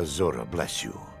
Azura bless you.